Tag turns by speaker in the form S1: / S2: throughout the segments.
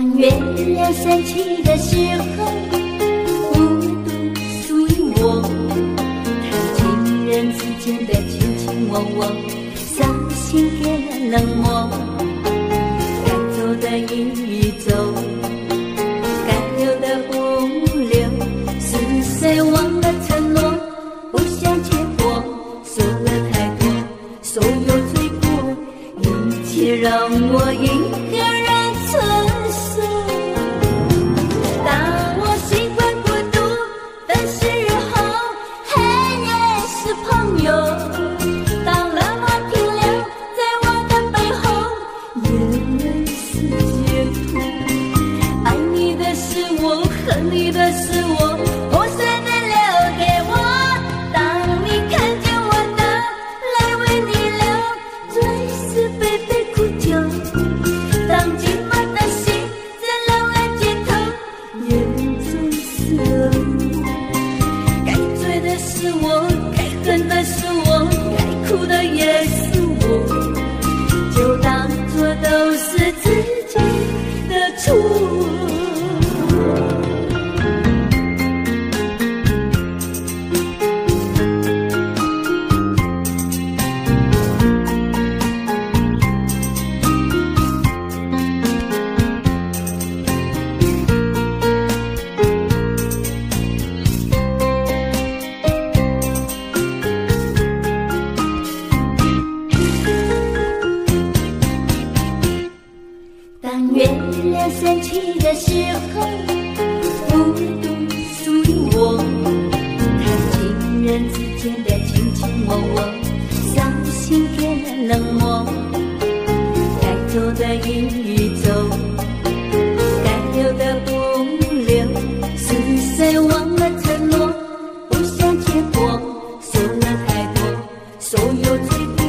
S1: 当月亮升起的时候，孤独属于我。看情人之间的卿卿我我，伤心变了冷漠。该走的已走，该留的不留。是谁忘了承诺？不想结果，说了太多，所有罪过，一切让我解脱。爱你的是我，恨你的是我，破碎的留给我。当你看见我的泪为你流，最是悲悲苦酒。当寂寞的。心只留在街头，眼中是冷漠。该醉的。是我，该恨的。是我，该哭的。也是的亮升起的时候，孤独属于我。看情人之间的卿卿我我，伤心变了冷漠。该走的已走，该留的不留。是谁忘了承诺？不想结果，说了太多，所有罪过，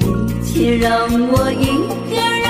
S1: 一切让我一个人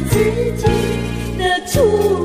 S1: 自己的出路。